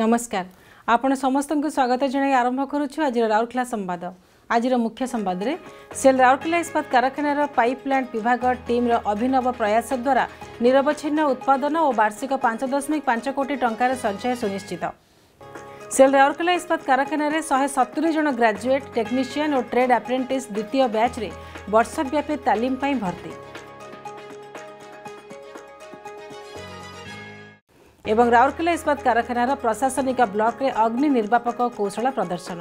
ନମସ୍କାର। ଆପଣ ସମସ୍ତଙ୍କୁ ସ୍ୱାଗତ ଜଣାଇ ଆରମ୍ଭ କରୁଛୁ ଆଜିର ରାଉରକେଲା ସମ୍ବାଦ। ଆଜିର ମୁଖ୍ୟ ସମ୍ବାଦରେ ସେଲ୍ ରାଉରକେଲା ଇସ୍ପାତ କାରଖାନାର ପାଇପ୍ ପ୍ଲାଣ୍ଟ ବିଭାଗ ଟିମ୍ର ଅଭିନବ ପ୍ରୟାସ ଦ୍ୱାରା ନିରବଚ୍ଛିନ୍ନ ଉତ୍ପାଦନ ଓ ବାର୍ଷିକ ପାଞ୍ଚ ଦଶମିକ ପାଞ୍ଚ କୋଟି ଟଙ୍କାର ସଞ୍ଚୟ ସୁନିଶ୍ଚିତ। ସେଲ୍ ରାଉରକେଲା ଇସ୍ପାତ କାରଖାନାରେ ଶହେ ସତୁରି ଜଣ ଗ୍ରାଜୁଏଟ୍ ଟେକ୍ନିସିଆନ୍ ଓ ଟ୍ରେଡ୍ ଆପ୍ରେଣ୍ଟିସ୍ ଦ୍ୱିତୀୟ ବ୍ୟାଚ୍ରେ ବର୍ଷବ୍ୟାପୀ ତାଲିମ ପାଇଁ ଭର୍ତ୍ତି। ଏବଂ ରାଉରକେଲା ଇସ୍ପାତ କାରଖାନାର ପ୍ରଶାସନିକ ବ୍ଲକରେ ଅଗ୍ନି ନିର୍ବାପକ କୌଶଳ ପ୍ରଦର୍ଶନ।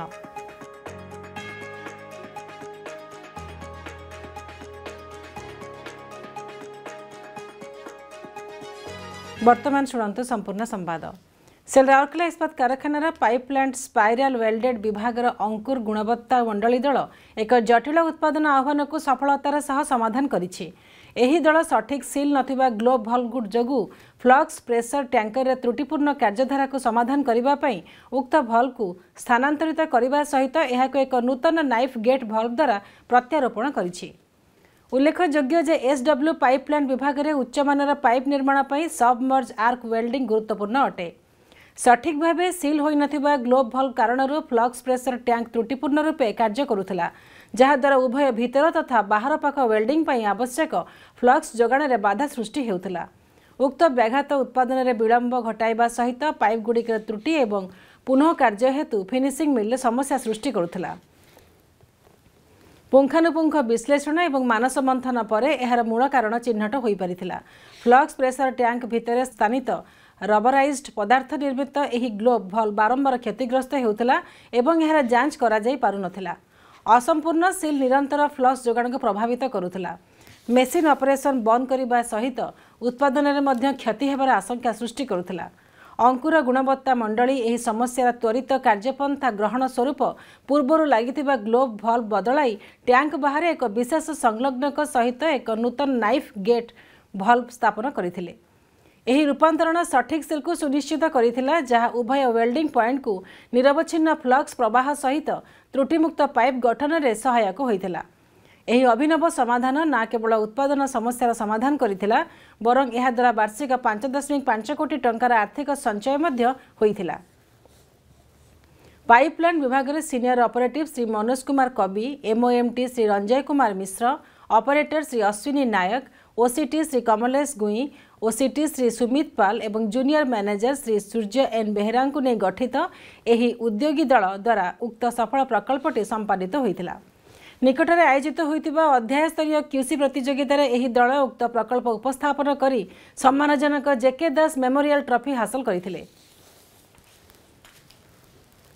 ବର୍ତ୍ତମାନ ଶୁଣନ୍ତୁ ସମ୍ପୂର୍ଣ୍ଣ ସମ୍ବାଦ। ସେଲ୍ ରାଉରକେଲା ଇସ୍ପାତ କାରଖାନାର ପାଇପ୍ ପ୍ଲାଣ୍ଟ ସ୍ପାଇରାଲ ୱେଲ୍ଡେଡ୍ ବିଭାଗର ଅଙ୍କୁର ଗୁଣବତ୍ତା ମଣ୍ଡଳୀ ଦଳ ଏକ ଜଟିଳ ଉତ୍ପାଦନ ଆହ୍ୱାନକୁ ସଫଳତାର ସହ ସମାଧାନ କରିଛି। ଏହି ଦଳ ସଠିକ୍ ସିଲ୍ ନଥିବା ଗ୍ଲୋବ୍ ଭଲ୍ଭ ଯୋଗୁଁ ଫ୍ଲକ୍ସ ପ୍ରେସର ଟ୍ୟାଙ୍କରରେ ତ୍ରୁଟିପୂର୍ଣ୍ଣ କାର୍ଯ୍ୟଧାରାକୁ ସମାଧାନ କରିବା ପାଇଁ ଉକ୍ତ ଭଲ୍ଭକୁ ସ୍ଥାନାନ୍ତରିତ କରିବା ସହିତ ଏହାକୁ ଏକ ନୂତନ ନାଇଫ୍ ଗେଟ୍ ଭଲ୍ଭ ଦ୍ୱାରା ପ୍ରତ୍ୟାରୋପଣ କରିଛି। ଉଲ୍ଲେଖଯୋଗ୍ୟ ଯେ ଏସ୍ଡବ୍ଲ୍ୟୁ ପାଇପ୍ ପ୍ଲାଣ୍ଟ ବିଭାଗରେ ଉଚ୍ଚମାନର ପାଇପ୍ ନିର୍ମାଣ ପାଇଁ ସବ୍ମର୍ଜ ଆର୍କ ୱେଲ୍ଡିଂ ଗୁରୁତ୍ୱପୂର୍ଣ୍ଣ ଅଟେ। ସଠିକ୍ ଭାବେ ସିଲ୍ ହୋଇନଥିବା ଗ୍ଲୋବ୍ ଭଲ୍ଭ କାରଣରୁ ଫ୍ଲକ୍ସ ପ୍ରେସର ଟ୍ୟାଙ୍କ ତ୍ରୁଟିପୂର୍ଣ୍ଣ ରୂପେ କାର୍ଯ୍ୟ କରୁଥିଲା। ଯାହାଦ୍ୱାରା ଉଭୟ ଭିତର ତଥା ବାହାର ପାଖ ୱେଲ୍ଡିଂ ପାଇଁ ଆବଶ୍ୟକ ଫ୍ଲକ୍ସ ଯୋଗାଣରେ ବାଧା ସୃଷ୍ଟି ହେଉଥିଲା। ଉକ୍ତ ବ୍ୟାଘାତ ଉତ୍ପାଦନରେ ବିଳମ୍ବ ଘଟାଇବା ସହିତ ପାଇପ୍ଗୁଡ଼ିକର ତ୍ରୁଟି ଏବଂ ପୁନଃ କାର୍ଯ୍ୟ ହେତୁ ଫିନିସିଂ ମିଲ୍ରେ ସମସ୍ୟା ସୃଷ୍ଟି କରୁଥିଲା। ପୁଙ୍ଖାନୁପୁଙ୍ଖ ବିଶ୍ଳେଷଣ ଏବଂ ମାନସ ମନ୍ଥନ ପରେ ଏହାର ମୂଳ କାରଣ ଚିହ୍ନଟ ହୋଇପାରିଥିଲା। ଫ୍ଲକ୍ସ ପ୍ରେସର ଟ୍ୟାଙ୍କ ଭିତରେ ସ୍ଥାନିତ ରବରାଇଜ୍ଡ ପଦାର୍ଥ ନିର୍ମିତ ଏହି ଗ୍ଲୋବ୍ ଭଲ୍ ବାରମ୍ବାର କ୍ଷତିଗ୍ରସ୍ତ ହେଉଥିଲା ଏବଂ ଏହାର ଯାଞ୍ଚ କରାଯାଇ ପାରୁନଥିଲା। ଅସମ୍ପୂର୍ଣ୍ଣ ସିଲ୍ ନିରନ୍ତର ଫ୍ଲକ୍ସ ଯୋଗାଣକୁ ପ୍ରଭାବିତ କରୁଥିଲା। ମେସିନ୍ ଅପରେସନ୍ ବନ୍ଦ କରିବା ସହିତ ଉତ୍ପାଦନରେ ମଧ୍ୟ କ୍ଷତି ହେବାର ଆଶଙ୍କା ସୃଷ୍ଟି କରୁଥିଲା। ଅଙ୍କୁର ଗୁଣବତ୍ତା ମଣ୍ଡଳୀ ଏହି ସମସ୍ୟାର ତ୍ୱରିତ କାର୍ଯ୍ୟପନ୍ଥା ଗ୍ରହଣ ସ୍ୱରୂପ ପୂର୍ବରୁ ଲାଗିଥିବା ଗ୍ଲୋବ୍ ଭଲ୍ଭ ବଦଳାଇ ଟ୍ୟାଙ୍କ ବାହାରେ ଏକ ବିଶେଷ ସଂଲଗ୍ନକ ସହିତ ଏକ ନୂତନ ନାଇଫ୍ ଗେଟ୍ ଭଲ୍ଭ ସ୍ଥାପନ କରିଥିଲେ। ଏହି ରୂପାନ୍ତରଣ ସଠିକ୍ ସିଲ୍କୁ ସୁନିଶ୍ଚିତ କରିଥିଲା ଯାହା ଉଭୟ ୱେଲ୍ଡିଂ ପଏଣ୍ଟକୁ ନିରବଚ୍ଛିନ୍ନ ଫ୍ଲକ୍ସ ପ୍ରବାହ ସହିତ ତ୍ରୁଟିମୁକ୍ତ ପାଇପ୍ ଗଠନରେ ସହାୟକ ହୋଇଥିଲା। ଏହି ଅଭିନବ ସମାଧାନ ନା କେବଳ ଉତ୍ପାଦନ ସମସ୍ୟାର ସମାଧାନ କରିଥିଲା ବରଂ ଏହାଦ୍ୱାରା ବାର୍ଷିକ ପାଞ୍ଚ ଦଶମିକ ପାଞ୍ଚ କୋଟି ଟଙ୍କାର ଆର୍ଥିକ ସଞ୍ଚୟ ମଧ୍ୟ ହୋଇଥିଲା। ପାଇପ୍ ପ୍ଲାଣ୍ଟ ବିଭାଗରେ senior operative Shri Manoj Kumar Kabi MOMT Shri Ranjay Kumar Mishra operator Shri Ashwini Nayak OCT Shri Kamlesh Guin OCT Shri Sumit Pal ଏବଂ junior manager Shri Surya N ବେହେରାଙ୍କୁ ନେଇ ଗଠିତ ଏହି ଉଦ୍ୟୋଗୀ ଦଳ ଦ୍ୱାରା ଉକ୍ତ ସଫଳ ପ୍ରକଳ୍ପଟି ସମ୍ପାଦିତ ହୋଇଥିଲା। ନିକଟରେ ଆୟୋଜିତ ହୋଇଥିବା ଅଧ୍ୟାୟସ୍ତରୀୟ କ୍ୟୁସି ପ୍ରତିଯୋଗିତାରେ ଏହି ଦଳ ଉକ୍ତ ପ୍ରକଳ୍ପ ଉପସ୍ଥାପନ କରି ସମ୍ମାନଜନକ ଜେକେ ଦାସ ମେମୋରିଆଲ ଟ୍ରଫି ହାସଲ କରିଥିଲେ।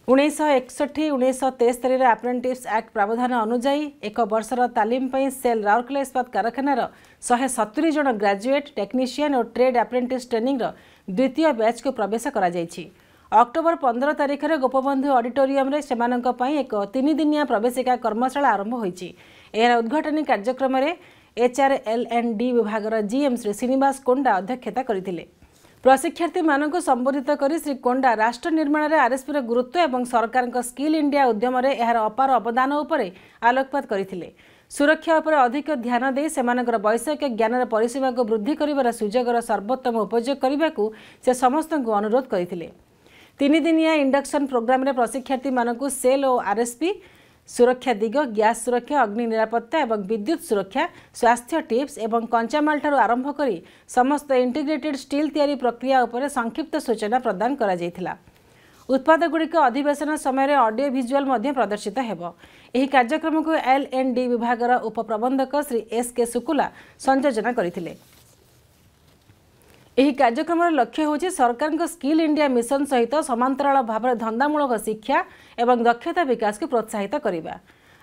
ଉଣେଇଶହ ଏକଷଠି ଉଣେଇଶହ ତେସ୍ତରୀର ଆପ୍ରେଣ୍ଟିସ୍ ଆକ୍ଟ ପ୍ରାବଧାନ ଅନୁଯାୟୀ ଏକ ବର୍ଷର ତାଲିମ ପାଇଁ ସେଲ୍ ରାଉରକେଲା ଇସ୍ପାତ କାରଖାନାର ଶହେ ସତୁରି ଜଣ ଗ୍ରାଜୁଏଟ୍ ଟେକ୍ନିସିଆନ୍ ଓ ଟ୍ରେଡ୍ ଆପ୍ରେଣ୍ଟିସ୍ ଟ୍ରେନିଂର ଦ୍ୱିତୀୟ ବ୍ୟାଚ୍କୁ ପ୍ରବେଶ କରାଯାଇଛି। ଅକ୍ଟୋବର ପନ୍ଦର ତାରିଖରେ ଗୋପବନ୍ଧୁ ଅଡିଟୋରିୟମରେ ସେମାନଙ୍କ ପାଇଁ ଏକ ତିନିଦିନିଆ ପ୍ରବେଶିକା କର୍ମଶାଳା ଆରମ୍ଭ ହୋଇଛି। ଏହାର ଉଦ୍ଘାଟନୀ କାର୍ଯ୍ୟକ୍ରମରେ ଏଚ୍ଆର୍ଏଲ୍ ଆଣ୍ଡ ଡି ବିଭାଗର ଜିଏମ୍ ଶ୍ରୀ ଶ୍ରୀନିବାସ କୋଣ୍ଡା ଅଧ୍ୟକ୍ଷତା କରିଥିଲେ। ପ୍ରଶିକ୍ଷାର୍ଥୀମାନଙ୍କୁ ସମ୍ବୋଧିତ କରି ଶ୍ରୀ କୋଣ୍ଡା ରାଷ୍ଟ୍ର ନିର୍ମାଣରେ ଆର୍ଏସ୍ପିର ଗୁରୁତ୍ୱ ଏବଂ ସରକାରଙ୍କ ସ୍କିଲ୍ ଇଣ୍ଡିଆ ଉଦ୍ୟମରେ ଏହାର ଅପାର ଅବଦାନ ଉପରେ ଆଲୋକପାତ କରିଥିଲେ। ସୁରକ୍ଷା ଉପରେ ଅଧିକ ଧ୍ୟାନ ଦେଇ ସେମାନଙ୍କର ବୈଷୟିକ ଜ୍ଞାନର ପରିସୀମାକୁ ବୃଦ୍ଧି କରିବାର ସୁଯୋଗର ସର୍ବୋତ୍ତମ ଉପଯୋଗ କରିବାକୁ ସେ ସମସ୍ତଙ୍କୁ ଅନୁରୋଧ କରିଥିଲେ। ତିନିଦିନିଆ ଇଣ୍ଡକ୍ସନ୍ ପ୍ରୋଗ୍ରାମରେ ପ୍ରଶିକ୍ଷାର୍ଥୀମାନଙ୍କୁ ସେଲ୍ ଓ ଆର୍ଏସ୍ପି ସୁରକ୍ଷା ଦିଗ ଗ୍ୟାସ୍ ସୁରକ୍ଷା ଅଗ୍ନି ନିରାପତ୍ତା ଏବଂ ବିଦ୍ୟୁତ୍ ସୁରକ୍ଷା ସ୍ୱାସ୍ଥ୍ୟ ଟିପ୍ସ ଏବଂ କଞ୍ଚାମାଲଠାରୁ ଆରମ୍ଭ କରି ସମସ୍ତ ଇଣ୍ଟିଗ୍ରେଟେଡ୍ ଷ୍ଟିଲ୍ ତିଆରି ପ୍ରକ୍ରିୟା ଉପରେ ସଂକ୍ଷିପ୍ତ ସୂଚନା ପ୍ରଦାନ କରାଯାଇଥିଲା। ଉତ୍ପାଦଗୁଡ଼ିକ ଅଧିବେଶନ ସମୟରେ ଅଡିଓ ଭିଜୁଆଲ୍ ମଧ୍ୟ ପ୍ରଦର୍ଶିତ ହେବ। ଏହି କାର୍ଯ୍ୟକ୍ରମକୁ ଏଲ୍ ଏଣ୍ଡ ଡି ବିଭାଗର ଉପପ୍ରବନ୍ଧକ ଶ୍ରୀ ଏସ୍ କେ ଶୁକୁଲା ସଂଯୋଜନା କରିଥିଲେ। ଏହି କାର୍ଯ୍ୟକ୍ରମର ଲକ୍ଷ୍ୟ ହେଉଛି ସରକାରଙ୍କ ସ୍କିଲ୍ ଇଣ୍ଡିଆ ମିଶନ ସହିତ ସମାନ୍ତରାଳ ଭାବରେ ଧନ୍ଦାମୂଳକ ଶିକ୍ଷା ଏବଂ ଦକ୍ଷତା ବିକାଶକୁ ପ୍ରୋତ୍ସାହିତ କରିବା।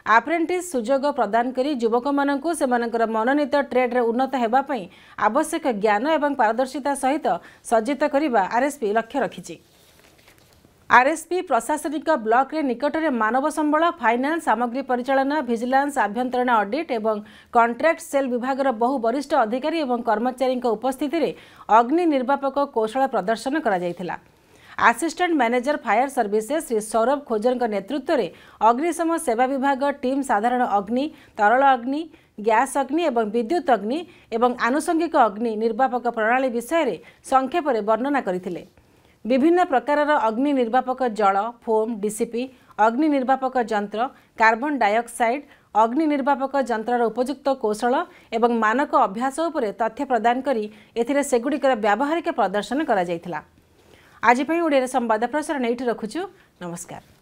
ଆପ୍ରେଣ୍ଟିସ୍ ସୁଯୋଗ ପ୍ରଦାନ କରି ଯୁବକମାନଙ୍କୁ ସେମାନଙ୍କର ମନୋନୀତ ଟ୍ରେଡ୍ରେ ଉନ୍ନତ ହେବା ପାଇଁ ଆବଶ୍ୟକ ଜ୍ଞାନ ଏବଂ ପାରଦର୍ଶିତା ସହିତ ସଜ୍ଜିତ କରିବା ଆର୍ଏସ୍ପି ଲକ୍ଷ୍ୟ ରଖିଛି। ଆର୍ଏସ୍ପି ପ୍ରଶାସନିକ ବ୍ଲକରେ ନିକଟରେ ମାନବ ସମ୍ବଳ ଫାଇନାନ୍ସ ସାମଗ୍ରୀ ପରିଚାଳନା ଭିଜିଲାନ୍ସ ଆଭ୍ୟନ୍ତରୀଣ ଅଡିଟ୍ ଏବଂ କଣ୍ଟ୍ରାକ୍ଟ ସେଲ୍ ବିଭାଗର ବହୁ ବରିଷ୍ଠ ଅଧିକାରୀ ଏବଂ କର୍ମଚାରୀଙ୍କ ଉପସ୍ଥିତିରେ ଅଗ୍ନି ନିର୍ବାପକ କୌଶଳ ପ୍ରଦର୍ଶନ କରାଯାଇଥିଲା। Assistant manager fire services Shri Saurabh ଖୋଜରଙ୍କ ନେତୃତ୍ୱରେ ଅଗ୍ନିଶମ ସେବା ବିଭାଗ ଟିମ୍ ସାଧାରଣ ଅଗ୍ନି ତରଳ ଅଗ୍ନି ଗ୍ୟାସ୍ ଅଗ୍ନି ଏବଂ ବିଦ୍ୟୁତ୍ ଅଗ୍ନି ଏବଂ ଆନୁଷଙ୍ଗିକ ଅଗ୍ନି ନିର୍ବାପକ ପ୍ରଣାଳୀ ବିଷୟରେ ସଂକ୍ଷେପରେ ବର୍ଣ୍ଣନା କରିଥିଲେ। ବିଭିନ୍ନ ପ୍ରକାରର ଅଗ୍ନି ନିର୍ବାପକ ଜଳ ଫୋମ୍ ଡିସିପି ଅଗ୍ନି ନିର୍ବାପକ ଯନ୍ତ୍ର କାର୍ବନ ଡାଇଅକ୍ସାଇଡ୍ ଅଗ୍ନି ନିର୍ବାପକ ଯନ୍ତ୍ରର ଉପଯୁକ୍ତ କୌଶଳ ଏବଂ ମାନକ ଅଭ୍ୟାସ ଉପରେ ତଥ୍ୟ ପ୍ରଦାନ କରି ଏଥିରେ ସେଗୁଡ଼ିକର ବ୍ୟାବହାରିକ ପ୍ରଦର୍ଶନ କରାଯାଇଥିଲା। ଆଜି ପାଇଁ ଓଡ଼ିଆରେ ସମ୍ବାଦ ପ୍ରସାରଣ ଏଇଠି ରଖୁଛୁ। ନମସ୍କାର।